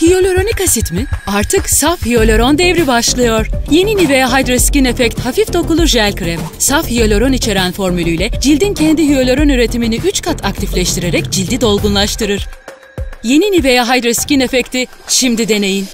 Hyaluronik asit mi? Artık saf hyaluron devri başlıyor. Yeni Nivea Hydra Skin Effect hafif dokulu jel krem. Saf hyaluron içeren formülüyle cildin kendi hyaluron üretimini 3 kat aktifleştirerek cildi dolgunlaştırır. Yeni Nivea Hydra Skin Effect'i şimdi deneyin.